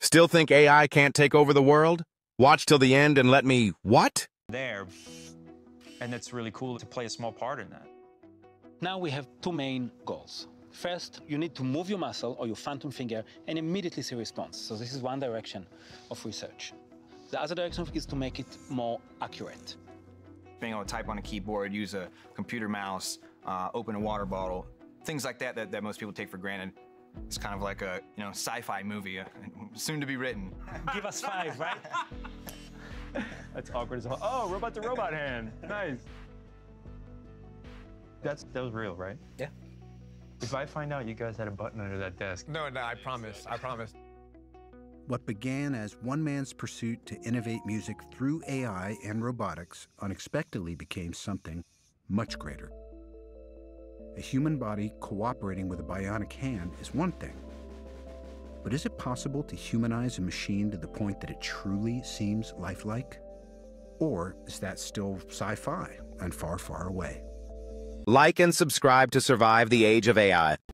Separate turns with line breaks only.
Still think AI can't take over the world? Watch till the end and let me, what?
there. And it's really cool to play a small part in that.
Now we have two main goals. First, you need to move your muscle or your phantom finger and immediately see a response. So this is one direction of research. The other direction is to make it more accurate.
being able to type on a keyboard, use a computer mouse, uh, open a water bottle, things like that, that that most people take for granted. It's kind of like a you know sci-fi movie, uh, soon to be written.
Give us five, right?
That's awkward as hell. Oh, robot to robot hand. Nice. That's that was real, right?
Yeah.
If I find out you guys had a button under that desk,
No, no, I promise. I promise.
What began as one man's pursuit to innovate music through AI and robotics unexpectedly became something much greater. A human body cooperating with a bionic hand is one thing. But is it possible to humanize a machine to the point that it truly seems lifelike? Or is that still sci fi and far, far away?
Like and subscribe to survive the age of AI.